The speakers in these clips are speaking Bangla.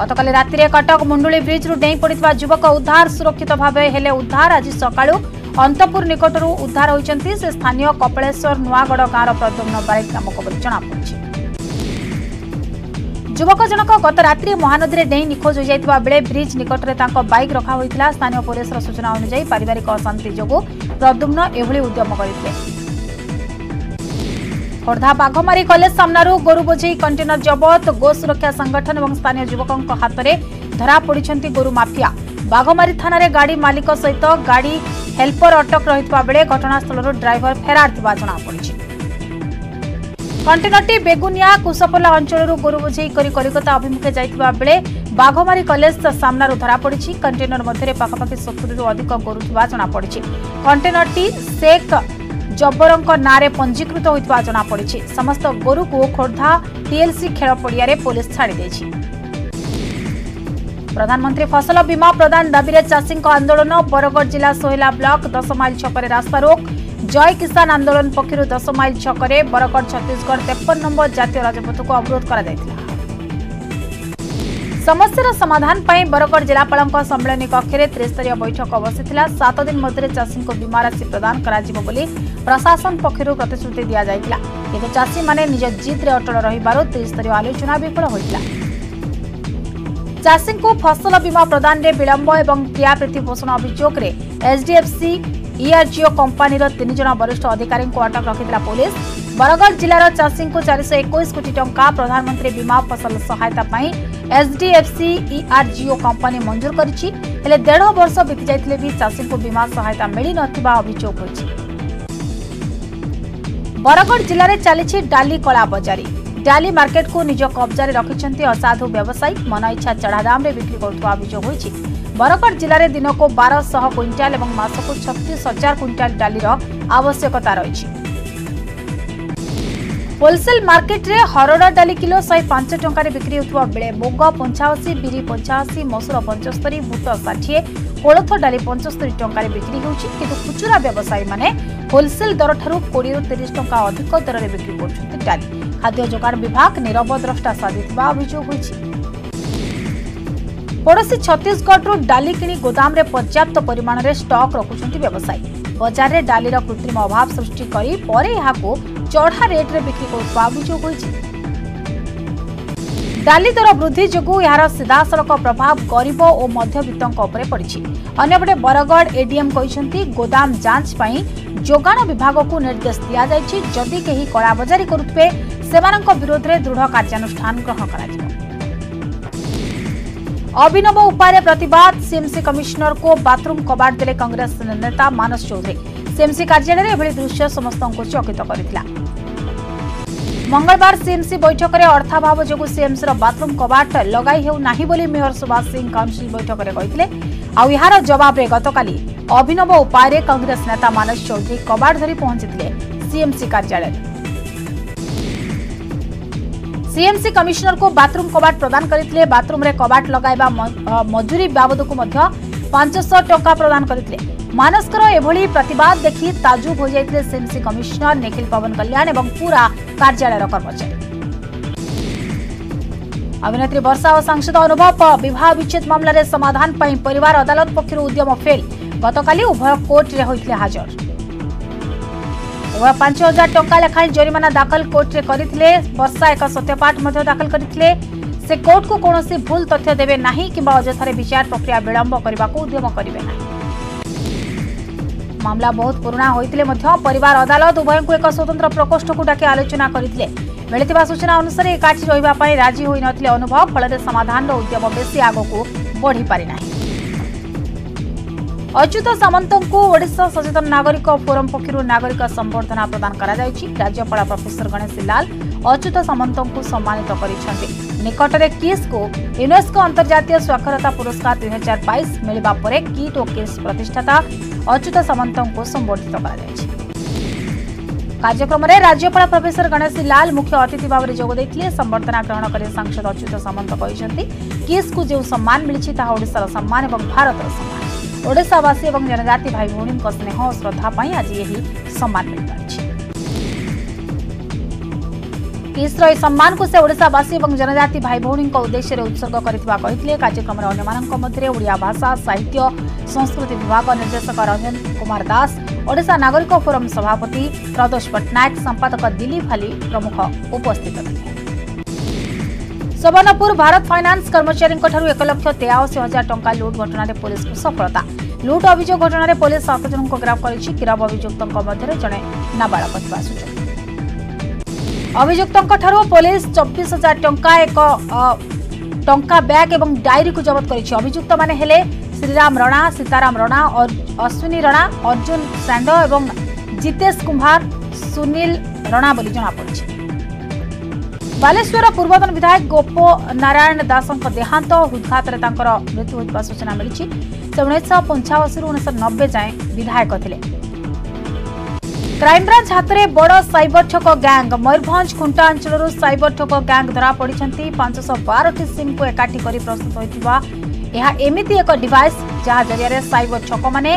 ଗତକାଲି ରାତିରେ କଟକ ମୁଣ୍ଡୁଳି ବ୍ରିଜ୍ରୁ ଡେଇଁ ପଡ଼ିଥିବା ଯୁବକ ଉଦ୍ଧାର ସୁରକ୍ଷିତ ଭାବେ ହେଲେ ଉଦ୍ଧାର ଆଜି ସକାଳୁ ଅନ୍ତପୁର ନିକଟରୁ ଉଦ୍ଧାର ହୋଇଛନ୍ତି ସେ ସ୍ଥାନୀୟ କପିଳେଶ୍ୱର ନୂଆଗଡ଼ ଗାଁର ପ୍ରଦ୍ୟୁମ୍ନ ବାରିକ ନାମକ ବୋଲି ଜଣାପଡ଼ିଛି ଯୁବକ ଜଣକ ଗତ ରାତିରେ ମହାନଦୀରେ ଡେଇଁ ନିଖୋଜ ହୋଇଯାଇଥିବା ବେଳେ ବ୍ରିଜ୍ ନିକଟରେ ତାଙ୍କ ବାଇକ୍ ରଖା ହୋଇଥିଲା ସ୍ଥାନୀୟ ପୁଲିସର ସୂଚନା ଅନୁଯାୟୀ ପାରିବାରିକ ଅଶାନ୍ତି ଯୋଗୁଁ ପ୍ରଦ୍ୟୁମ୍ନ ଏଭଳି ଉଦ୍ୟମ କରିଥିଲେ ଖୋର୍ଦ୍ଧା ବାଘ ମାରି କଲେଜ ସାମ୍ନାରୁ ଗୋରୁ ବୋଝେଇ କଣ୍ଟେନର ଜବତ ଗୋ ସୁରକ୍ଷା ସଂଗଠନ ଏବଂ ସ୍ଥାନୀୟ ଯୁବକଙ୍କ ହାତରେ ଧରା ପଡ଼ିଛନ୍ତି ଗୋରୁ ମାଫିଆ ବାଘମାରୀ ଥାନାରେ ଗାଡ଼ି ମାଲିକ ସହିତ ଗାଡ଼ି ହେଲ୍ପର ଅଟକ ରହିଥିବା ବେଳେ ଘଟଣାସ୍ଥଳରୁ ଡ୍ରାଇଭର ଫେରାର ଥିବା ଜଣାପଡ଼ିଛି କଣ୍ଟେନରଟି ବେଗୁନିଆ କୁଶପଲା ଅଞ୍ଚଳରୁ ଗୋରୁ ବୋଝେଇ କରି କଲିକତା ଅଭିମୁଖେ ଯାଇଥିବା ବେଳେ ବାଘମାରୀ କଲେଜ ସାମ୍ନାରୁ ଧରାପଡ଼ିଛି କଣ୍ଟେନର ମଧ୍ୟରେ ପାଖାପାଖି ସତୁରିରୁ ଅଧିକ ଗୋରୁ ଥିବା ଜଣାପଡ଼ିଛି କଣ୍ଟେନରଟି ଶେଖ୍ ଜବରଙ୍କ ନାଁରେ ପଞ୍ଜୀକୃତ ହୋଇଥିବା ଜଣାପଡ଼ିଛି ସମସ୍ତ ଗୋରୁକୁ ଖୋର୍ଦ୍ଧା ଟିଏଲ୍ସି ଖେଳ ପଡ଼ିଆରେ ପୋଲିସ ଛାଡ଼ିଦେଇଛି ପ୍ରଧାନମନ୍ତ୍ରୀ ଫସଲ ବୀମା ପ୍ରଦାନ ଦାବିରେ ଚାଷୀଙ୍କ ଆନ୍ଦୋଳନ ବରଗଡ଼ ଜିଲ୍ଲା ସୋହେଲା ବ୍ଲକ ଦଶ ମାଇଲ ଛକରେ ରାସ୍ତାରୋକ ଜୟ କିଷାନ ଆନ୍ଦୋଳନ ପକ୍ଷରୁ ଦଶ ମାଇଲ ଛକରେ ବରଗଡ଼ ଛତିଶଗଡ଼ ତେପନ ନମ୍ବର ଜାତୀୟ ରାଜପଥକୁ ଅବରୋଧ କରାଯାଇଥିଲା समस्या समाधान पर बरगढ़ जिलापा सम्मेलन कक्ष में त्रिस्तर बैठक बसी सात दिन मध्य चाषी को बीमा राशि प्रदान हो प्रशासन पक्ष प्रतिश्रुति दिया किंतु चाषी निज जिद्रे अटल रिस्तरीय आलोचना विफल होता चाषी को फसल बीमा प्रदान में विलंब और क्रिया प्रतिपोषण अभोग एचडीएफसी इआरजीओ कंपानी तीन जन वरिष्ठ अधिकारी अटक रखि पुलिस बरगढ़ जिलार चाषी को चार सौ एक कोटी टंका प्रधानमंत्री बीमा फसल सहायता ଏଚ୍ଡିଏଫ୍ସି ଇଆର୍ଜିଓ କମ୍ପାନୀ ମଞ୍ଜୁର କରିଛି ହେଲେ ଦେଢ଼ ବର୍ଷ ବିତିଯାଇଥିଲେ ବି ଚାଷୀଙ୍କୁ ବୀମା ସହାୟତା ମିଳିନଥିବା ଅଭିଯୋଗ ହୋଇଛି ବରଗଡ଼ ଜିଲ୍ଲାରେ ଚାଲିଛି ଡାଲି କଳା ବଜାରୀ ଡାଲି ମାର୍କେଟକୁ ନିଜ କବ୍ଜାରେ ରଖିଛନ୍ତି ଅସାଧୁ ବ୍ୟବସାୟୀ ମନଇଚ୍ଛା ଚଢ଼ା ଦାମରେ ବିକ୍ରି କରୁଥିବା ଅଭିଯୋଗ ହୋଇଛି ବରଗଡ଼ ଜିଲ୍ଲାରେ ଦିନକୁ ବାରଶହ କୁଇଣ୍ଟାଲ ଏବଂ ମାସକୁ ଛତିଶ ହଜାର କୁଇଣ୍ଟାଲ ଡାଲିର ଆବଶ୍ୟକତା ରହିଛି হোলসেল মার্কেটে হরড় ডালি কিলো শহে পাঁচ টঙ্কায় বিক্রি হেউথা বেড়ে মুগ পঞ্চাশি বিরি পঞ্চাশি মসুর পঞ্চস্তরি বুট ষাঠিয়ে କୋଳଥ ଡାଲି ପଞ୍ଚସ୍ତରୀ ଟଙ୍କାରେ ବିକ୍ରି ହେଉଛି କିନ୍ତୁ ଖୁଚୁରା ବ୍ୟବସାୟୀମାନେ ହୋଲସେଲ୍ ଦରଠାରୁ କୋଡ଼ିଏରୁ ତିରିଶ ଟଙ୍କା ଅଧିକ ଦରରେ ବିକ୍ରି କରୁଛନ୍ତି ଡାଲି ଖାଦ୍ୟ ଯୋଗାଣ ବିଭାଗ ନିରବ ଦ୍ରଷ୍ଟା ସାଧିଥିବା ଅଭିଯୋଗ ହୋଇଛି ପଡ଼ୋଶୀ ଛତିଶଗଡ଼ରୁ ଡାଲି କିଣି ଗୋଦାମରେ ପର୍ଯ୍ୟାପ୍ତ ପରିମାଣରେ ଷ୍ଟକ୍ ରଖୁଛନ୍ତି ବ୍ୟବସାୟୀ ବଜାରରେ ଡାଲିର କୃତ୍ରିମ ଅଭାବ ସୃଷ୍ଟି କରି ପରେ ଏହାକୁ ଚଢ଼ା ରେଟ୍ରେ ବିକ୍ରି କରୁଥିବା ଅଭିଯୋଗ ହୋଇଛି ଡାଲି ଦର ବୃଦ୍ଧି ଯୋଗୁଁ ଏହାର ସିଧାସଳଖ ପ୍ରଭାବ ଗରିବ ଓ ମଧ୍ୟବିତ୍ତଙ୍କ ଉପରେ ପଡ଼ିଛି ଅନ୍ୟପଟେ ବରଗଡ଼ ଏଡିଏମ୍ କହିଛନ୍ତି ଗୋଦାମ ଯାଞ୍ଚ ପାଇଁ ଯୋଗାଣ ବିଭାଗକୁ ନିର୍ଦ୍ଦେଶ ଦିଆଯାଇଛି ଯଦି କେହି କଳାବଜାରୀ କରୁଥିବେ ସେମାନଙ୍କ ବିରୋଧରେ ଦୃଢ଼ କାର୍ଯ୍ୟାନୁଷ୍ଠାନ ଗ୍ରହଣ କରାଯିବ অভিনব উপায়ে প্রতবাদ সিএমসি কমিশনর কো বাথরুম কবাট দেলে কংগ্রেস নেতা মানস চৌধুরী সিএমসি কার্যালয়ের এভাবে দৃশ্য সমস্ত চকিত করেছিল मंगलवार सीएमसी बैठक में अर्थाभाव जो सीएमसी बाथरूम कवाट लगे मेयर सुभाष सिंह काउनसिल बैठक में कहते आ जवाब गतकाली अभिनव उपाय कांग्रेस नेता मानस चौधरी कवाट धरी पहुंची सीएमसी कार्यालय सीएमसी कमिशनर को बाथरूम कवाट प्रदान करते बाथरूम कवाट लगवा मजूरी बाबद को पांचश टा प्रदान करते मानसर एभली प्रतवाद देखि ताजुब हो जाते सीएमसी कमिशनर निखिल पवन कल्याण और पूरा कार्यालय कर्मचारी अभिनेत्री वर्षा और सांसद अनुभव बहुत विच्छेद मामलें समाधान पर अदालत पक्ष उद्यम फेल गत उभय कोर्टे होते हाजर उभय पांच हजार टंका लेखाएं जरिमाना दाखल कोर्टे वर्षा एक सत्यपाठ दाखल करते से कोर्ट को कौन भूल तथ्य देवे कि अजथार विचार प्रक्रिया विलंब करने को उद्यम करे मामला बहुत पूर्ण अदालत उभय एक स्वतन्त्र प्रकोष्ठको डाकि आलोचना सूचना अनुसार राजी एकीहन अनुभव फलले समाधान उद्यम बेसी आगको बढिपारी अच्युत सामन्त ओडा सचेतन नागरिक फोरम पक्ष नागरिक सम्बर्धना प्रदान राज्यपा प्रफेसर गणेशी लाल अच्युत सामन्त सम्मानित गरि निकट में किस को यूनेस्को अंतर्जा स्वाक्षरता पुरस्कार दुई हजार बैश मिलवा किट और किस प्रतिष्ठाता अच्युत सामंत को संबोधित कर कार्यक्रम में राज्यपाल प्रफेसर गणेशी लाल मुख्य अतिथि भाव में जोगद संवर्धना ग्रहण कर सांसद अच्युत सामंत कहते किस को जो सम्मान मिली ताशार सम्मान और भारत सम्मान ओडावासी और जनजाति भाई भौणी स्नेह और श्रद्धापी आज यही सम्मान मिलता किस्र यह सम्मान को से ओडावासी और जनजाति भाई भौणी उद्देश्य उत्सर्ग ओडिया भाषा साहित्य संस्कृति विभाग निर्देशक रंजन कुमार दास ओडा नागरिक फोरम सभापति प्रदोष पट्टनायक संपादक दिलीप हली प्रमुख उपस्थित थे सुवर्णपुर भारत फाइनान्स कर्मचारी एक लक्ष तेयाशी हजार टं लुट घटन पुलिस को सफलता लुट अभोग घटन पुलिस सात जन गिरफ्त कर गिरफ अभुक्त जड़े नाबाड़क सूचना অভিযুক্তଙ୍କଠارو পুলিশ 24000 টঙ্কা এক টঙ্কা ব্যাগ এবং ডাইরি কো জব্দ কৰিছে অভিযুক্ত মানে হেলে শ্রীরাম রণা सीताराम রণা অর অশ্বিনী রণা অর্জুন সান্ডো এবং জিতেশ কুম্ভার সুনীল রণা বলি জানা পৰিছে বালেশ্বৰৰ পূৰ্বতন বিধায়ক গোপনৰায়ণ দাসৰ দেহান্ত হুধঘাতৰ তাৰ মৃত্যু হৈ পোৱা সচনা مليছে 1955ৰ 1990 যায় বিধায়কtile ক্রাইমব্রাঞ্চ হাতে বড় সাইবর ঠক গ্যাং ময়ূরভঞ্জ খুঁটা অঞ্চলর সাইবর ঠক গ্যাং ধরা পড়ি পাঁচশ বারটি সিমকু একাঠি করে প্রস্তুত হয়ে এমিতি এক ডিভাইস যা জরিয়া সাইবর ঠক মানে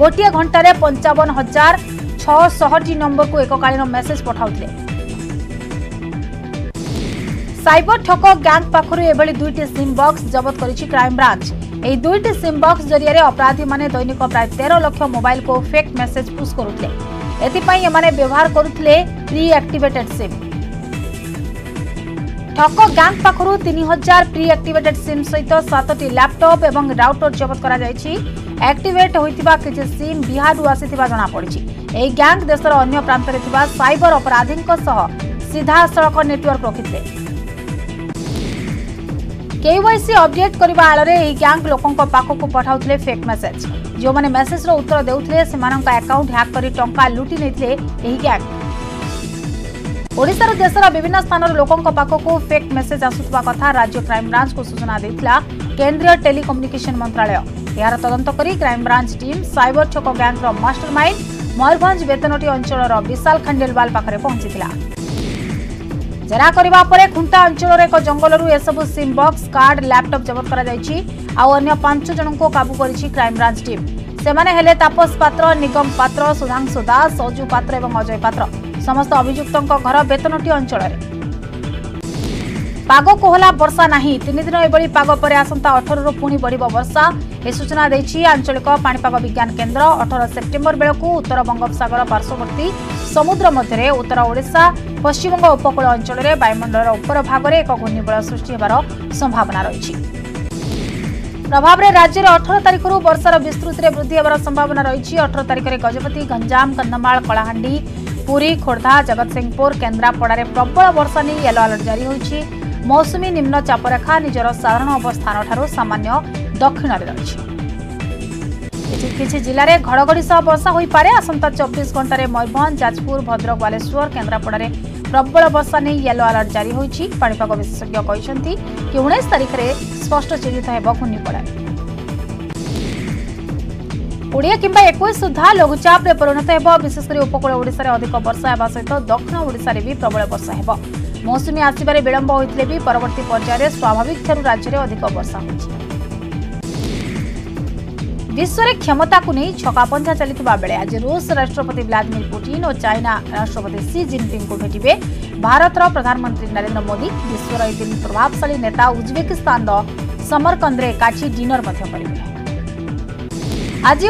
গোটিয়ে ঘণ্টার পঞ্চাবন হাজার ছশহটি নম্বরক এককালীন মেসেজ পঠাউলে সাইবর ঠক গ্যাং পাখু এভাবে দুইটি সিম বক্স জবত করেছে ক্রাইমব্রাঞ্চ এই দুইটি সিম বক্স জরিয়া অপরাধী মানে দৈনিক প্রায় তের লক্ষ মোবাইল কু ফেক মেসেজ পুশ করুলে ଏଥିପାଇଁ ଏମାନେ ବ୍ୟବହାର କରୁଥିଲେ ପ୍ରିଆକ୍ଟିଭେଟେଡ୍ ସିମ୍ ଠକ ଗ୍ୟାଙ୍ଗ ପାଖରୁ ତିନି ହଜାର ପ୍ରିଆକ୍ଟିଭେଟେଡ୍ ସିମ୍ ସହିତ ସାତଟି ଲ୍ୟାପଟପ୍ ଏବଂ ରାଉଟର ଜବତ କରାଯାଇଛି ଆକ୍ଟିଭେଟ୍ ହୋଇଥିବା କିଛି ସିମ୍ ବିହାରରୁ ଆସିଥିବା ଜଣାପଡ଼ିଛି ଏହି ଗ୍ୟାଙ୍ଗ ଦେଶର ଅନ୍ୟ ପ୍ରାନ୍ତରେ ଥିବା ସାଇବର ଅପରାଧୀଙ୍କ ସହ ସିଧାସଳଖ ନେଟୱାର୍କ ରଖିଥିଲେ କେୱାଇସି ଅପଡେଟ୍ କରିବା ଆଳରେ ଏହି ଗ୍ୟାଙ୍ଗ ଲୋକଙ୍କ ପାଖକୁ ପଠାଉଥିଲେ ଫେକ୍ ମେସେଜ୍ जो मैंने मेसेज उत्तर देते आकाउंट हैक कर टा लुटि नहीं गैंग ओडार देशर विभिन्न स्थान लोकों पाक फेक मेसेज आसुवा कथा राज्य क्राइमब्रांच को सूचना देता केन्द्रीय टेलिकम्युनिकेशन मंत्रालय यार तदंत कर क्राइमब्रांच टीम सबर छक गैंगर मास्टर मैंड मयूरभ बेतनटी अंचल विशाल खंडेलवाल पाखे पहुंची জেরা করা পরে খুঁটা অঞ্চলের এক জঙ্গলর এসব সিম বক্স কার্ড ল্যাপটপ জবত করা অন্য পাঁচ জনক কাবু করেছে ক্রাইমব্রাঞ্চ টিম সেমানে হলে তাপস পাত্র নিগম পাত্র সুধাংশু দাস অজু পাত্র এবং অজয় পাত্র সমস্ত অভিযুক্ত ঘর বেতনটি অঞ্চলের পাগ কোহলা বর্ষা না তিন দিন এভাবে পাগ পরে আসন্তা অঠরু পুঁ বড় বর্ষা এ সূচনা দিয়েছে আঞ্চলিক পাপাগ বিজ্ঞান কেন্দ্র অঠর সেপ্টেম্বর বেড়ে উত্তর বঙ্গোপসাগর পার্শ্ববর্তী সমুদ্র মধ্যে উত্তর ওড়শা পশ্চিমবঙ্গ উপকূল অঞ্চলের বায়ুমণ্ডলের উপর ভাগে এক ঘূর্ণিবলয় সৃষ্টি হওয়ার সম্ভাবনা রয়েছে প্রভাবের রাজ্যের অঠর তারিখর বর্ষার বিস্তৃতি বৃদ্ধি হওয়ার সম্ভাবনা রয়েছে অঠর তারিখে গজপতি গঞ্জাম কন্ধমাল কলাহান্ডি পুরী খোর্ধা জগৎসিংপুর কেন্দ্রাপড়ার প্রবল বর্ষা নিয়ে ইয়েলো আলর্ট জারি হয়েছে মৌসুমী নিম্ন চাপরেখা নিজের সাধারণ অবস্থান ঠার সামান্য দক্ষিণে রয়েছে কিছু কিছু জেলার ঘড়ঘড়ি সহ বর্ষা হয়ে পড়ে আসন্তা চব্বিশ ঘণ্টায় ময়ূরভঞ্জ যাজপুর ভদ্রক বালেশ্বর কেন্দ্রাপড়ার প্রবল বর্ষা নিয়ে ইয়েলো আলর্ট জারি হয়েছে পাপাগ বিশেষজ্ঞ কিন্তু উনিশ তারিখে স্পষ্ট চিহ্নিত হব ঘূর্ণিপড়া ওড়িয়া কিংবা একুশ সুদ্ধা লঘুচাপে পরিণত হব বিশেষ করে উপকূল ওড়িশার অধিক বর্ষা হওয়া সহ দক্ষিণ ওড়িশার বি প্রবল বর্ষা হব মৌসুমী আসবার বিলম্ব হয়েছে পরবর্তী পর্যায়ে স্বাভাবিক ঠার রাজ্যের অধিক বর্ষা হয়েছে विश्वर क्षमताको नै छकाप्छा बेले आज रुष राष्ट्रपति भ्लादिमिर पुटिन चाइना राष्ट्रपति जिनपिंग को भेटि भारत प्रधानमन्त्री नरेन्द्र मोदी विश्व रि प्रभावशाली नेता उज्वेकिस्तान समरकन्द्रे काठी डिनर आज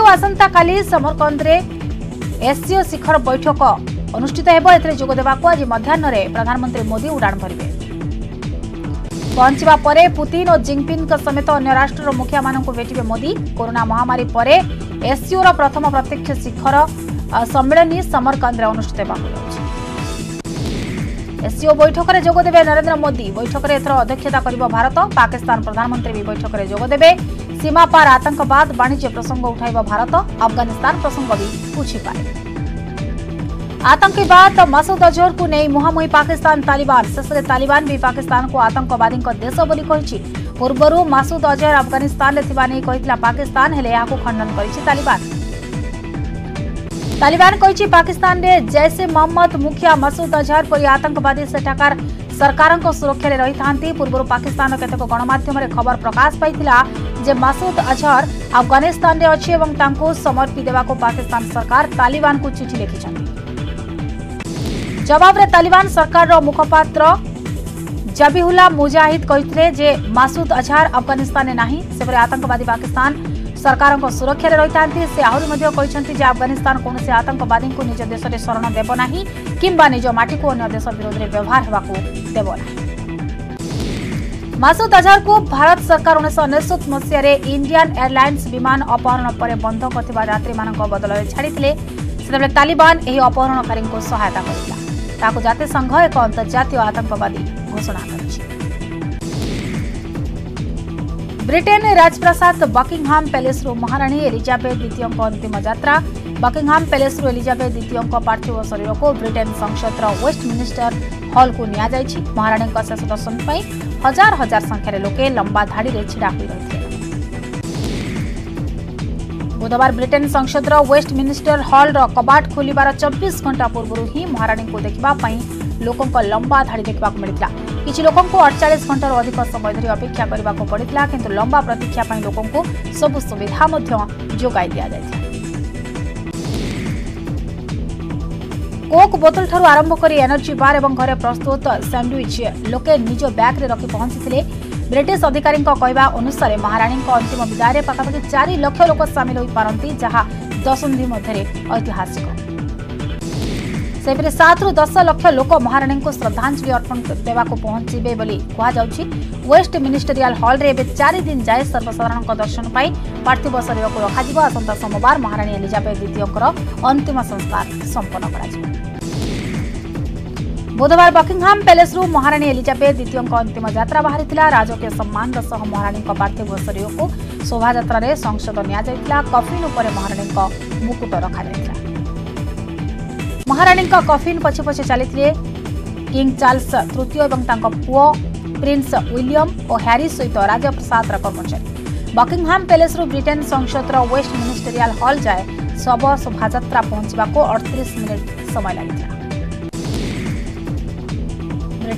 आसि शिखर बैठक अनुष्ठित आज मध्यान्ह प्रधानमन्त्री मोदी उडाण भरे ପହଞ୍ଚିବା ପରେ ପୁତିନ୍ ଓ ଜିଙ୍ଗ୍ପିନ୍ଙ୍କ ସମେତ ଅନ୍ୟ ରାଷ୍ଟ୍ରର ମୁଖିଆମାନଙ୍କୁ ଭେଟିବେ ମୋଦି କରୋନା ମହାମାରୀ ପରେ ଏସ୍ସିଓର ପ୍ରଥମ ପ୍ରତ୍ୟକ୍ଷ ଶିଖର ସମ୍ମିଳନୀ ସମରକାନ୍ଦରେ ଅନୁଷ୍ଠିତ ହେବାକୁ ଯାଉଛି ଏସ୍ସିଓ ବୈଠକରେ ଯୋଗଦେବେ ନରେନ୍ଦ୍ର ମୋଦି ବୈଠକରେ ଏଥର ଅଧ୍ୟକ୍ଷତା କରିବ ଭାରତ ପାକିସ୍ତାନ ପ୍ରଧାନମନ୍ତ୍ରୀ ବି ବୈଠକରେ ଯୋଗଦେବେ ସୀମାପାର ଆତଙ୍କବାଦ ବାଣିଜ୍ୟ ପ୍ରସଙ୍ଗ ଉଠାଇବ ଭାରତ ଆଫଗାନିସ୍ତାନ ପ୍ରସଙ୍ଗ ବି ଉଠିପାରେ आतंकवाद मसूद अजहर को नहीं मुहांमुही पाकिस्तान तालिबान शेषे तालिबान भी पाकिस्तान को आतंकवादी देश बोली पूर्व मसूद अजहर आफगानिस्तान नहीं कही पाकिस्तान हेले खंडन कर तालिबान तालिबान कही पाकिस्तान में जैसे मोहम्मद मुखिया मसूद अजहर पर आतंकवादी सेठाकार सरकार सुरक्षा रही था पूर्व पाकिस्तान केतक गणमाम खबर प्रकाश पाई मसूद अजहर आफगानिस्तान में अच्छी এবং তাঁকু সমর্পি सरकार तालिबान को चिठी চিঠি जवाब रे तालिबान सरकार रो मुखपात्र जबिहुल्ला मुजाहिद जे मासूद अजहर अफगानिस्तान नहीं सेपर आतंकवादी पाकिस्तान सरकार सुरक्षा रही था से आहरी आफगानिस्तान कौन से आतंकवादी को निज देश में शरण देवना किंवा निज मटी को अगर देश विरोध में व्यवहार होगा देवना मासूद अजहर को भारत सरकार उन्नीस अनश मसीह इंडियान एयरलैंस विमान अपहरण पर बंध करी बदल छाड़े तालिबान अपहरणकारी सहायता करता ताकू जतिसंघ एक अंतर्जात आतंकवादी घोषणा कर ब्रिटेन राजप्रसाद बकिंगहाम प्यालेस्रु महाराणी एलिजाबेथ द्वितीय अंतिम जित्रा बकिंगहाम पैलेस एलिजाबेथ द्वितीय पार्थिव शरीर को ब्रिटेन संसदर वेस्ट मिनिस्टर हल को निया महाराणी शेष दर्शन पर हजार हजार संख्यार लोके लंबा धाड़ी हो ढाई ବୁଧବାର ବ୍ରିଟେନ୍ ସଂସଦର ୱେଷ୍ଟମିନିଷ୍ଟର ହଲ୍ର କବାଟ ଖୋଲିବାର ଚବିଶ ଘଣ୍ଟା ପୂର୍ବରୁ ହିଁ ମହାରାଣୀଙ୍କୁ ଦେଖିବା ପାଇଁ ଲୋକଙ୍କ ଲମ୍ବା ଧାଡ଼ି ଦେଖିବାକୁ ମିଳିଥିଲା କିଛି ଲୋକଙ୍କୁ ଅଡ଼ଚାଳିଶ ଘଣ୍ଟାରୁ ଅଧିକ ସମୟ ଧରି ଅପେକ୍ଷା କରିବାକୁ ପଡ଼ିଥିଲା କିନ୍ତୁ ଲମ୍ବା ପ୍ରତୀକ୍ଷା ପାଇଁ ଲୋକଙ୍କୁ ସବୁ ସୁବିଧା ମଧ୍ୟ ଯୋଗାଇ ଦିଆଯାଇଥିଲା কোক বোতলঠার আরম্ভ করে এনর্জি বার এবং ঘরে প্রস্তুত স্যান্ডউইচ লোকে নিজ ব্যাগ্রে রখি পৌঁছিলে ବ୍ରିଟିଶ ଅଧିକାରୀଙ୍କ କହିବା ଅନୁସାରେ ମହାରାଣୀଙ୍କ ଅନ୍ତିମ ବିଦାୟରେ ପାଖାପାଖି ଚାରି ଲକ୍ଷ ଲୋକ ସାମିଲ ହୋଇପାରନ୍ତି ଯାହା ଦଶନ୍ଧି ମଧ୍ୟରେ ଐତିହାସିକ ସେହିପରି ସାତରୁ ଦଶ ଲକ୍ଷ ଲୋକ ମହାରାଣୀଙ୍କୁ ଶ୍ରଦ୍ଧାଞ୍ଜଳି ଅର୍ପଣ ଦେବାକୁ ପହଞ୍ଚିବେ ବୋଲି କୁହାଯାଉଛି ୱେଷ୍ଟ ମିନିଷ୍ଟରିଆଲ ହଲ୍ରେ ଏବେ ଚାରି ଦିନ ଯାଏ ସର୍ବସାଧାରଣଙ୍କ ଦର୍ଶନ ପାଇଁ ପାର୍ଥିବ ଶରୀରକୁ ରଖାଯିବ ଆସନ୍ତା ସୋମବାର ମହାରାଣୀ ଏଲିଜାବେଥ ଦ୍ୱିତୀୟଙ୍କର ଅନ୍ତିମ ସଂସ୍କାର ସମ୍ପନ୍ନ କରାଯିବ बुधवार बकिंगहाम पैलेस महाराणी एलिजाबेथ द्वितीय अंतिम यात्रा बाहरी राजकीय सम्मान महाराणी पार्थिव शरीर को शोभा कफिन निफिन महाराणी मुकुट रखा महाराणी कफिन पचे पचे चली किंग चार्ल्स तृतीय और पु प्रिन्स विलियम और हारी सहित राजप्रसाद कर्मचारी बकिंगहाम पैलेस ब्रिटेन संसद वेस्ट मिनिस्टेरियाल हल जाए शव शोभा पहुंचा को अड़तीस मिनिट समय लगता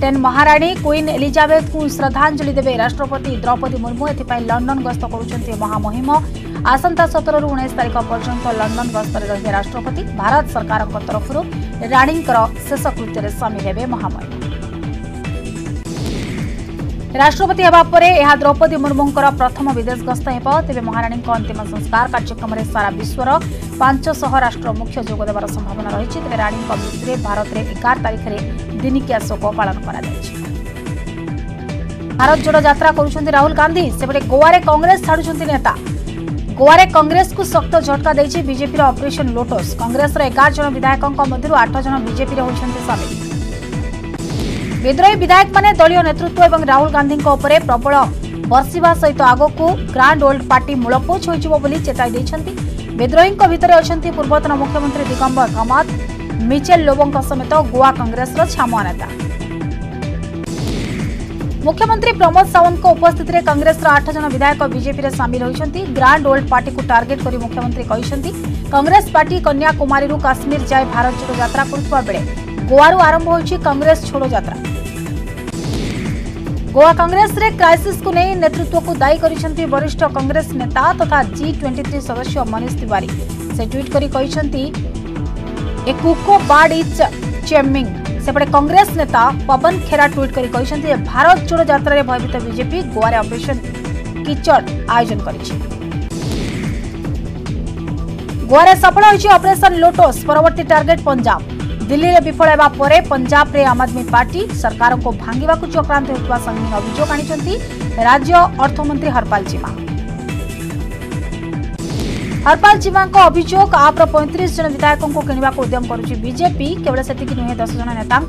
टेन महाराणी क् कुइन् एलिजाथको श्रद्धाञ्जलीपति द्रौपदी मुर्मु एपि लडन गस्त गर महामहिम आसम्ता सतरहरू उन्नाइस तारिक पर्थ्यन्त लन्डन गस्तै रे राष्ट्रपति भारत सरकारको तरफु राणीको शेषकृत्य साम महामयम राष्ट्रपति द्रौपदी मुर्मु प्रथम विदेश गस्त हो महाराणीको अन्तिम संस्कार कर्कमले सारा विश्व ପାଞ୍ଚଶହ ରାଷ୍ଟ୍ର ମୁଖ୍ୟ ଯୋଗ ଦେବାର ସମ୍ଭାବନା ରହିଛି ତେବେ ରାଣୀଙ୍କ ମୃତ୍ୟୁରେ ଭାରତରେ ଏଗାର ତାରିଖରେ ଦିନିକିଆ ଶୋକ ପାଳନ କରାଯାଇଛି ଭାରତ ଯୋଡ଼ ଯାତ୍ରା କରୁଛନ୍ତି ରାହୁଲ ଗାନ୍ଧୀ ସେପଟେ ଗୋଆରେ କଂଗ୍ରେସ ଛାଡ଼ୁଛନ୍ତି ନେତା ଗୋଆରେ କଂଗ୍ରେସକୁ ଶକ୍ତ ଝଟକା ଦେଇଛି ବିଜେପିର ଅପରେସନ ଲୋଟସ୍ କଂଗ୍ରେସର ଏଗାର ଜଣ ବିଧାୟକଙ୍କ ମଧ୍ୟରୁ ଆଠ ଜଣ ବିଜେପିରେ ହୋଇଛନ୍ତି ସାମିଲ ବିଦ୍ରୋହୀ ବିଧାୟକମାନେ ଦଳୀୟ ନେତୃତ୍ୱ ଏବଂ ରାହୁଲ ଗାନ୍ଧୀଙ୍କ ଉପରେ ପ୍ରବଳ ବର୍ଷିବା ସହିତ ଆଗକୁ ଗ୍ରାଣ୍ଡ ଓଲ୍ଡ ପାର୍ଟି ମୂଳପୋଛ ହୋଇଯିବ ବୋଲି ଚେତାଇ ଦେଇଛନ୍ତି ବିଦ୍ରୋହୀଙ୍କ ଭିତରେ ଅଛନ୍ତି ପୂର୍ବତନ ମୁଖ୍ୟମନ୍ତ୍ରୀ ଦିଗମ୍ବର କମତ ମିଚେଲ ଲୋବୋଙ୍କ ସମେତ ଗୋଆ କଂଗ୍ରେସର ଛାମୁଆ ନେତା ମୁଖ୍ୟମନ୍ତ୍ରୀ ପ୍ରମୋଦ ସାୱନ୍ତଙ୍କ ଉପସ୍ଥିତିରେ କଂଗ୍ରେସର ଆଠ ଜଣ ବିଧାୟକ ବିଜେପିରେ ସାମିଲ ହୋଇଛନ୍ତି ଗ୍ରାଣ୍ଡ ଓଲ୍ଡ ପାର୍ଟିକୁ ଟାର୍ଗେଟ୍ କରି ମୁଖ୍ୟମନ୍ତ୍ରୀ କହିଛନ୍ତି କଂଗ୍ରେସ ପାର୍ଟି କନ୍ୟାକୁମାରୀରୁ କାଶ୍ମୀର ଯାଏ ଭାରତ ଯୋଡ଼ୋ ଯାତ୍ରା କରୁଥିବା ବେଳେ ଗୋଆରୁ ଆରମ୍ଭ ହୋଇଛି କଂଗ୍ରେସ ଛୋଡ଼ୋ ଯାତ୍ରା गोवा कांग्रेस रे क्राइसिस को नहीं नेतृत्व को दायी कर वरिष्ठ कांग्रेस नेता तथा तो जी ट्वेंटी सदस्य मनीष तिवारी से ट्वीट कर सेपटे कांग्रेस नेता पवन खेरा ट्वीट कर भारत जोड़ो जतार भयभीत विजेपी गोवे अपरेसन किचन आयोजन कर गोवे सफल होपरेसन लोटस परवर्त टार्गेट पंजाब दिल्ली में विफल हो पंजाब में आम आदमी पार्टी सरकार को भांगा चक्रांत होता संघीन अभोग राज्य अर्थमंत्री हरपाल चिमा हरपाल चिमां अभोग आप्र पैंतीस जन विधायकों किण उद्यम करजेपी केवल से नुहे दस जन नेता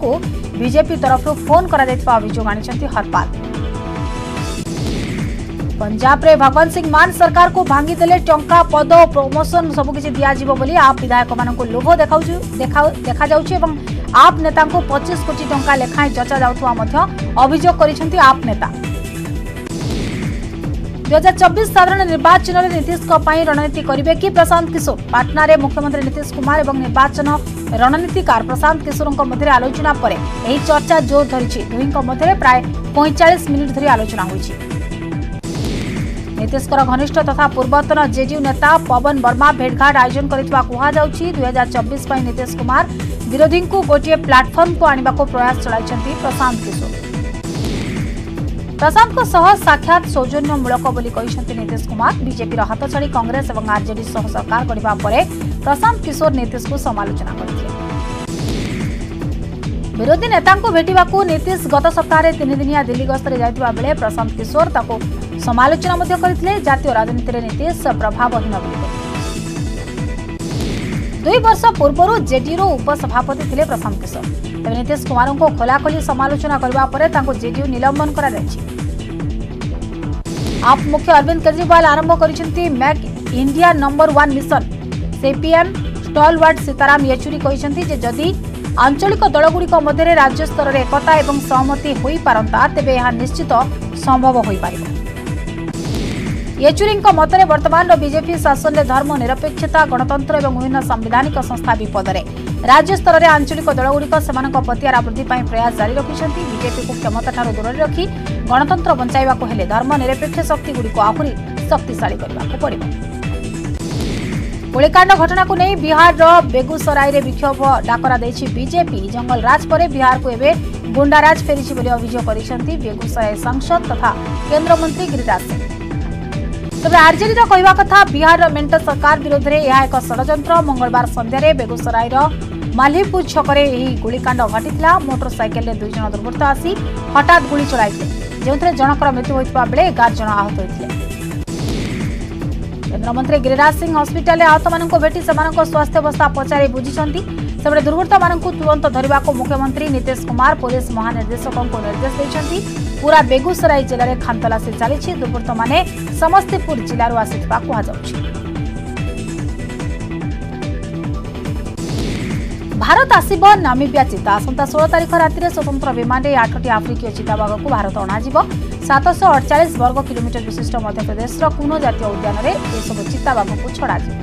बीजेपी तरफ फोन करा कर हरपाल पंजाब रे भगवंत सिंह मान सरकार को भांगी देले टंका पद प्रमोशन सबकि दिजाव बोली आप विधायक मान लोभ देखा देखा और आप नेता पचीस कोटी टंका लेखाएं जचा जाता अभोग कर आप नेता हजार चबिस साधारण निर्वाचन में नीतीश रणनीति करेंगे कि प्रशांत किशोर पाटन मुख्यमंत्री नीतीश कुमार और निर्वाचन रणनीतिकार प्रशांत किशोरों मध्य आलोचना पर चर्चा जोर धरी दुईं मध्य प्राय पैंचाश मिनिट धरी आलोचना होती নীতিশঙ্কর ঘনিষ্ঠ তথা পূর্বতন জেডিউ নেতা পবন বর্মা ভেটঘাট আয়োজন করা কুহযাচ্ছি দুই হাজার চব্বিশ নীতিশ কুমার বিরোধী গোটিয়ে প্লাটফর্মক আনবাক প্রয়াস চলাই প্রশান্ত কিশোর ପ୍ରଶାନ୍ତଙ୍କ ସହ ସାକ୍ଷାତ ସୌଜନ୍ୟମୂଳକ ବୋଲି କହିଛନ୍ତି ନୀତିଶ କୁମାର ବିଜେପିର ହାତ ଛାଡ଼ି କଂଗ୍ରେସ ଏବଂ ଆର୍ଜେଡି ସହ ସରକାର କରିବା ପରେ ପ୍ରଶାନ୍ତ କିଶୋର ନୀତିଶଙ୍କୁ ସମାଲୋଚନା କରିଥିଲେ ବିରୋଧୀ ନେତାଙ୍କୁ ଭେଟିବାକୁ ନୀତିଶ ଗତ ସପ୍ତାହରେ ତିନିଦିନିଆ ଦିଲ୍ଲୀ ଗସ୍ତରେ ଯାଇଥିବା ବେଳେ ପ୍ରଶାନ୍ତ କିଶୋର ତାକୁ ସମାଲୋଚନା ମଧ୍ୟ କରିଥିଲେ ଜାତୀୟ ରାଜନୀତିରେ ନୀତିଶ ପ୍ରଭାବହୀନ ବୋଲି ଦୁଇ ବର୍ଷ ପୂର୍ବରୁ ଜେଡିୟୁର ଉପସଭାପତି ଥିଲେ ପ୍ରଶାନ୍ତ କିଶୋର ତେବେ ନୀତିଶ କୁମାରଙ୍କୁ ଖୋଲାଖୋଲି ସମାଲୋଚନା କରିବା ପରେ ତାଙ୍କୁ ଜେଡିୟୁ ନିଲମ୍ବନ କରାଯାଇଛି ଆପ୍ ମୁଖ୍ୟ ଅରବିନ୍ଦ କେଜରିୱାଲ ଆରମ୍ଭ କରିଛନ୍ତି make India number one mission CPM stalwart Sitaram Yechury କହିଛନ୍ତି ଯେ ଯଦି ଆଞ୍ଚଳିକ ଦଳଗୁଡ଼ିକ ମଧ୍ୟରେ ରାଜ୍ୟ ସ୍ତରରେ ଏକତା ଏବଂ ସହମତି ହୋଇପାରନ୍ତା ତେବେ ଏହା ନିଶ୍ଚିତ ସମ୍ଭବ ହୋଇପାରିବ યેચુરીંક ମତରେ ବର୍ତ୍ତମାନର ବିଜେପି ଶାସନରେ ଧର୍ମ ନିରପେକ୍ଷତା ଗଣତନ୍ତ୍ର ଏବଂ ବିଭିନ୍ନ ସାମ୍ବିଧାନିକ ସଂସ୍ଥା ବିପଦରେ ରାଜ୍ୟସ୍ତରରେ ଆଞ୍ଚଳିକ ଦଳଗୁଡ଼ିକ ସେମାନଙ୍କ ପତିଆରା ବୃଦ୍ଧି ପାଇଁ ପ୍ରୟାସ ଜାରି ରଖିଛନ୍ତି ବିଜେପିକୁ କ୍ଷମତାଠାରୁ ଦୂରରେ ରଖି ଗଣତନ୍ତ୍ର ବଞ୍ଚାଇବାକୁ ହେଲେ ଧର୍ମ ନିରପେକ୍ଷ ଶକ୍ତିଗୁଡ଼ିକୁ ଆହୁରି ଶକ୍ତିଶାଳୀ କରିବାକୁ ପଡ଼ିବ ଗୁଳିକାଣ୍ଡ ଘଟଣାକୁ ନେଇ ବିହାରର ବେଗୁସରାଇରେ ବିକ୍ଷୋଭ ଡାକରା ଦେଇଛି ବିଜେପି ରାଜ ପରେ ବିହାରକୁ ଏବେ ଗୁଣ୍ଡାରାଜ ଫେରିଛି ବୋଲି ଅଭିଯୋଗ କରିଛନ୍ତି ବେଗୁସରାଇ ସାଂସଦ ତଥା କେନ୍ଦ୍ରମନ୍ତ୍ରୀ ଗିରିରାଜ ସିଂ তবে আরজেডির কহা কথা বিহার মেন্ট সরকার বিরোধে এক ষড়যন্ত্র মঙ্গলবার সন্ধ্যায় বেগুসরাইর মালিপুর ছকরে এই গুলিকাণ্ড ঘটি মোটরসাইকেলে দুইজন দুর্বৃত্ত আসি হঠাৎ গুলি চলাই যে জনকর মৃত্যু হয়েছে বেড়ে এগার জন আহত হয়েছে কেন্দ্রমন্ত্রী গিরিরাজ সিং হসপিটালে আহত মানুষ ভেটি সে স্বাস্থ্য অবস্থা পচারি বুঝিছেন সেপটে দুর্বৃত্ত মানুষ তুরন্ত ধরা মুখ্যমন্ত্রী নীতিশ কুমার পুলিশ মহানির্দেশক নির্দেশ দিয়েছেন પૂરા બેગુસરાઈ જિલ્લારે ખાનતલાસી ચાલી છે દુર્વૃત્તમાને સમસ્તીપુર જિલ્લારૂ આસીଥିବା କୁହାଯାଉଛି ଭାରତ ଆସିବ ନାମିବିଆ ଚିତା ଆସନ୍ତା ଷୋହଳ ତାରିଖ ରାତିରେ ସ୍ୱତନ୍ତ୍ର ବିମାନରେ ଆଠଟି ଆଫ୍ରିକୀୟ ଚିତାବାଘକୁ ଭାରତ ଅଣାଯିବ ସାତଶହ ଅଡ଼ଚାଳିଶ ବର୍ଗ କିଲୋମିଟର ବିଶିଷ୍ଟ ମଧ୍ୟପ୍ରଦେଶର କୁନ ଜାତୀୟ ଉଦ୍ୟାନରେ ଏସବୁ ଚିତାବାଘକୁ ଛଡ଼ାଯିବ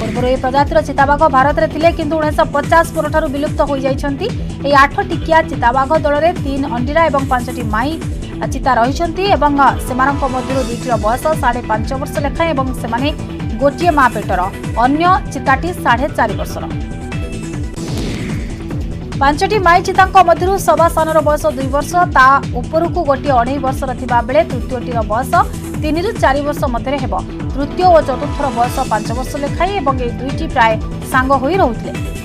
ପୂର୍ବରୁ ଏହି ପ୍ରଜାତିର ଚିତାବାଘ ଭାରତରେ ଥିଲେ କିନ୍ତୁ ଉଣେଇଶହ ପଚାଶ ପରଠାରୁ ବିଲୁପ୍ତ ହୋଇଯାଇଛନ୍ତି ଏହି ଆଠ ଟିକିଆ ଚିତାବାଘ ଦଳରେ ତିନି ଅଣ୍ଡିରା ଏବଂ ପାଞ୍ଚଟି ମାଇ ଚିତା ରହିଛନ୍ତି ଏବଂ ସେମାନଙ୍କ ମଧ୍ୟରୁ ଦୁଇଟିର ବୟସ ସାଢ଼େ ପାଞ୍ଚ ବର୍ଷ ଲେଖାଏଁ ଏବଂ ସେମାନେ ଗୋଟିଏ ମା ପେଟର ଅନ୍ୟ ଚିତାଟି ସାଢ଼େ ଚାରି ବର୍ଷର ପାଞ୍ଚଟି ମାଇ ଚିତାଙ୍କ ମଧ୍ୟରୁ ସବାସନର ବୟସ ଦୁଇ ବର୍ଷ ତା ଉପରକୁ ଗୋଟିଏ ଅଢ଼େଇ ବର୍ଷର ଥିବାବେଳେ ତୃତୀୟଟିର ବୟସ ତିନିରୁ ଚାରି ବର୍ଷ ମଧ୍ୟରେ ହେବ ତୃତୀୟ ଓ ଚତୁର୍ଥର ବୟସ ପାଞ୍ଚ ବର୍ଷ ଲେଖାଏଁ ଏବଂ ଏହି ଦୁଇଟି ପ୍ରାୟ ସାଙ୍ଗ ହୋଇ ରହୁଥିଲେ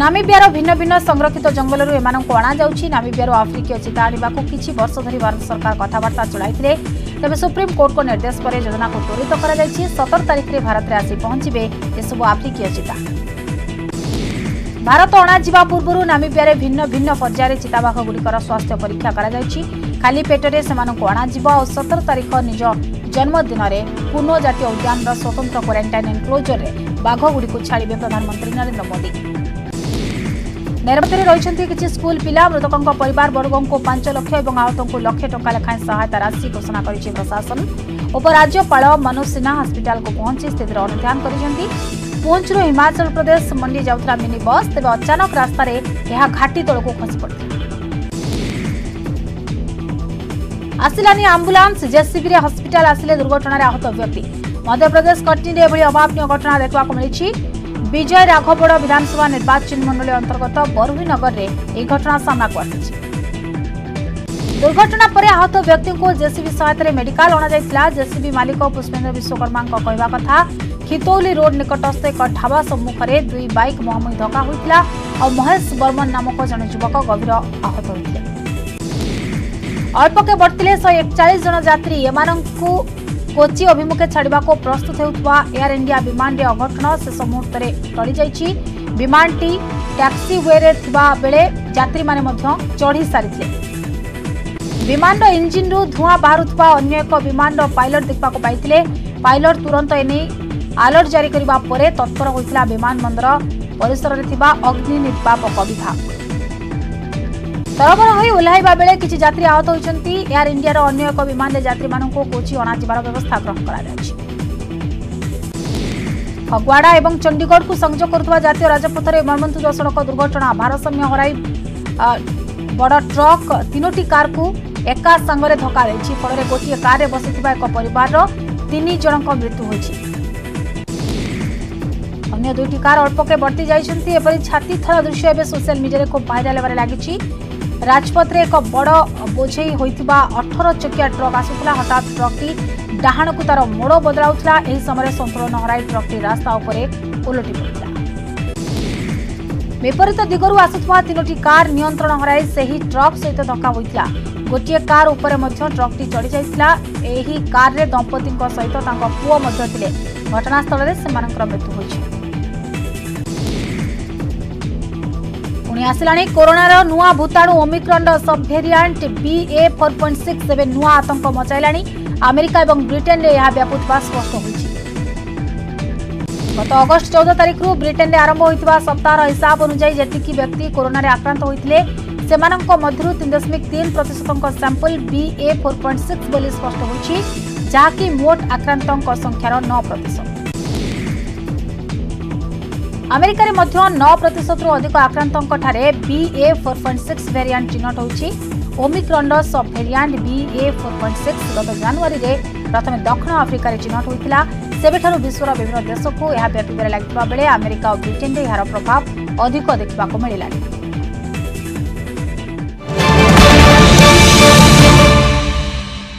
ନାମିବିଆର ଭିନ୍ନ ଭିନ୍ନ ସଂରକ୍ଷିତ ଜଙ୍ଗଲରୁ ଏମାନଙ୍କୁ ଅଣାଯାଉଛି ନାମିବିଆରୁ ଆଫ୍ରିକୀୟ ଚିତା ଆଣିବାକୁ କିଛି ବର୍ଷ ଧରି ଭାରତ ସରକାର କଥାବାର୍ତ୍ତା ଚଳାଇଥିଲେ ତେବେ ସୁପ୍ରିମକୋର୍ଟଙ୍କ ନିର୍ଦ୍ଦେଶ ପରେ ଯୋଜନାକୁ ତ୍ୱରିତ କରାଯାଇଛି ସତର ତାରିଖରେ ଭାରତରେ ଆସି ପହଞ୍ଚିବେ ଏସବୁ ଆଫ୍ରିକୀୟ ଚିତା ଭାରତ ଅଣାଯିବା ପୂର୍ବରୁ ନାମିବିଆରେ ଭିନ୍ନ ଭିନ୍ନ ପର୍ଯ୍ୟାୟରେ ଚିତାବାଘଗୁଡ଼ିକର ସ୍ୱାସ୍ଥ୍ୟ ପରୀକ୍ଷା କରାଯାଉଛି ଖାଲି ପେଟରେ ସେମାନଙ୍କୁ ଅଣାଯିବ ଆଉ ସତର ତାରିଖ ନିଜ ଜନ୍ମଦିନରେ ପୁନଃ ଜାତୀୟ ଉଦ୍ୟାନର ସ୍ୱତନ୍ତ୍ର କ୍ୱାରେଣ୍ଟାଇନ୍ ଏନ୍କ୍ଲୋଜରରେ ବାଘଗୁଡ଼ିକୁ ଛାଡ଼ିବେ ପ୍ରଧାନମନ୍ତ୍ରୀ ନରେନ୍ଦ୍ର ମୋଦି ନିରାପତ୍ତାରେ ରହିଛନ୍ତି କିଛି ସ୍କୁଲ ପିଲା ମୃତକଙ୍କ ପରିବାରବର୍ଗଙ୍କୁ ପାଞ୍ଚ ଲକ୍ଷ ଏବଂ ଆହତଙ୍କୁ ଲକ୍ଷେ ଟଙ୍କା ଲେଖାଏଁ ସହାୟତା ରାଶି ଘୋଷଣା କରିଛି ପ୍ରଶାସନ ଉପରାଜ୍ୟପାଳ ମନୋଜ ସିହ୍ନା ହସ୍ପିଟାଲକୁ ପହଞ୍ଚି ସ୍ଥିତିର ଅନୁଧ୍ୟାନ କରିଛନ୍ତି ପୁଞ୍ଚରୁ ହିମାଚଳ ପ୍ରଦେଶ ମଣ୍ଡି ଯାଉଥିଲା ମିନି ବସ୍ ତେବେ ଅଚାନକ ରାସ୍ତାରେ ଏହା ଘାଟି ତଳକୁ ଖସି ପଡ଼ିଥିଲା ଆସିଲାନି ଆମ୍ବୁଲାନ୍ସ ଜେସିବିରେ ହସ୍ପିଟାଲ ଆସିଲେ ଦୁର୍ଘଟଣାରେ ଆହତ ବ୍ୟକ୍ତି ମଧ୍ୟପ୍ରଦେଶ କଟନୀରେ ଏଭଳି ଅଭାବନୀୟ ଘଟଣା ଦେଖିବାକୁ ମିଳିଛି विजय राघवड़ विधानसभा निर्वाचन मंडल अंतर्गत नगर में यह घटना सामना को दुर्घटना पर आहत व्यक्ति को जेसीबी सहायतार मेडिकाल अणाइला जेसीबी मालिक पुष्पेन्द्र विश्वकर्मा कहवा कथा खितौली रोड निकटस्थ एक ढाबा सम्मुखें दुई बैक मुहांमु धक्का होता और महेश बर्मन नामक जन युवक गभर आहत होते अल्पके बढ़ते शह एकचा जन जी एम কোচি অভিমুখে ছাড়া প্রস্তুত হেউথিবা এয়ার ইন্ডিয়া বিমানরে অঘটন শেষ মুহূর্তে টলি যাই বিমানটি ট্যাক্সিওয়ে বেড়ে যাত্রী মানে চড়ি সারিলে বিমানর ইঞ্জিন্রু ধূয়া বাহুবা অন্য এক বিমানর পাইলট দেখা পাইলে পাইলট তুরন্ত এনে আলর্ট জারি করা পরে তৎপর হয়েছিল বিমানবন্দর পরিসরের অগ্নি নির্বাপক বিভাগ ତରବର ହୋଇ ଓହ୍ଲାଇବା ବେଳେ କିଛି ଯାତ୍ରୀ ଆହତ ହୋଇଛନ୍ତି ଏୟାର ଇଣ୍ଡିଆର ଅନ୍ୟ ଏକ ବିମାନରେ ଯାତ୍ରୀମାନଙ୍କୁ କୋଚି ଅଣାଯିବାର ବ୍ୟବସ୍ଥା ଗ୍ରହଣ କରାଯାଇଛି ଫଗୱାଡ଼ା ଏବଂ ଚଣ୍ଡିଗଡ଼କୁ ସଂଯୋଗ କରୁଥିବା ଜାତୀୟ ରାଜପଥରେ ମର୍ମନ୍ତୁଦ ସଡ଼କ ଦୁର୍ଘଟଣା ଭାରସାମ୍ୟ ହରାଇ ବଡ଼ ଟ୍ରକ୍ ତିନୋଟି କାର୍କୁ ଏକା ସାଙ୍ଗରେ ଧକ୍କା ଦେଇଛି ଫଳରେ ଗୋଟିଏ କାର୍ରେ ବସିଥିବା ଏକ ପରିବାରର ତିନି ଜଣଙ୍କ ମୃତ୍ୟୁ ହୋଇଛି ଅନ୍ୟ ଦୁଇଟି କାର୍ ଅଳ୍ପକେ ବର୍ତ୍ତି ଯାଇଛନ୍ତି ଏପରି ଛାତିଥର ଦୃଶ୍ୟ ଏବେ ସୋସିଆଲ ମିଡିଆରେ ଖୁବ୍ ଭାଇରାଲ ହେବାରେ ଲାଗିଛି রাজপথে এক বড় বোঝেই হয়েছিল অঠর চকিয়া ট্রক আসুলা হঠাৎ ট্রকটি ଡାହାଣକୁ ତାର ମୋଡ଼ ବଦଳାଉଥିଲା ଏହି ସମୟରେ ସନ୍ତୁଳନ ହରାଇ ଟ୍ରକ୍ଟି ରାସ୍ତା ଉପରେ ଓଲଟି ପଡ଼ିଥିଲା ବିପରୀତ ଦିଗରୁ ଆସୁଥିବା ତିନୋଟି କାର୍ ନିୟନ୍ତ୍ରଣ ହରାଇ ସେହି ଟ୍ରକ୍ ସହିତ ଧକ୍କା ହୋଇଥିଲା ଗୋଟିଏ କାର୍ ଉପରେ ମଧ୍ୟ ଟ୍ରକ୍ଟି ଚଢ଼ିଯାଇଥିଲା ଏହି କାର୍ରେ ଦମ୍ପତିଙ୍କ ସହିତ ତାଙ୍କ ପୁଅ ମଧ୍ୟ ଥିଲେ ଘଟଣାସ୍ଥଳରେ ସେମାନଙ୍କର ମୃତ୍ୟୁ ହୋଇଛି ପୁଣି ଆସିଲାଣି କରୋନାର ନୂଆ ଭୂତାଣୁ ଓମିକ୍ରନର sub variant BA four point six ଏବେ ନୂଆ ଆତଙ୍କ ମଚାଇଲାଣି ଆମେରିକା ଏବଂ ବ୍ରିଟେନ୍ରେ ଏହା ବ୍ୟାପୁଥିବା ସ୍ପଷ୍ଟ ହୋଇଛି ଗତ ଅଗଷ୍ଟ ଚଉଦ ତାରିଖରୁ ବ୍ରିଟେନ୍ରେ ଆରମ୍ଭ ହୋଇଥିବା ସପ୍ତାହର ହିସାବ ଅନୁଯାୟୀ ଯେତିକି ବ୍ୟକ୍ତି କରୋନାରେ ଆକ୍ରାନ୍ତ ହୋଇଥିଲେ ସେମାନଙ୍କ ମଧ୍ୟରୁ ତିନି ଦଶମିକ ତିନି ପ୍ରତିଶତଙ୍କ sample BA four point six ବୋଲି ସ୍ପଷ୍ଟ ହୋଇଛି ଯାହାକି ମୋଟ ଆକ୍ରାନ୍ତଙ୍କ ସଂଖ୍ୟାର ନଅ ପ୍ରତିଶତ ଆମେରିକାରେ ମଧ୍ୟ ନଅ ପ୍ରତିଶତରୁ ଅଧିକ ଆକ୍ରାନ୍ତଙ୍କଠାରେ B A four point six variant ଚିହ୍ନଟ ହୋଇଛି Omicron sub variant B A four point six ଗତ ଜାନୁଆରୀରେ ପ୍ରଥମେ ଦକ୍ଷିଣ ଆଫ୍ରିକାରେ ଚିହ୍ନଟ ହୋଇଥିଲା ସେବେଠାରୁ ବିଶ୍ୱର ବିଭିନ୍ନ ଦେଶକୁ ଏହା ବ୍ୟାପିବାରେ ଲାଗିଥିବା ବେଳେ ଆମେରିକା ଓ ବ୍ରିଟେନ୍ରେ ଏହାର ପ୍ରଭାବ ଅଧିକ ଦେଖିବାକୁ ମିଳିଲାଣି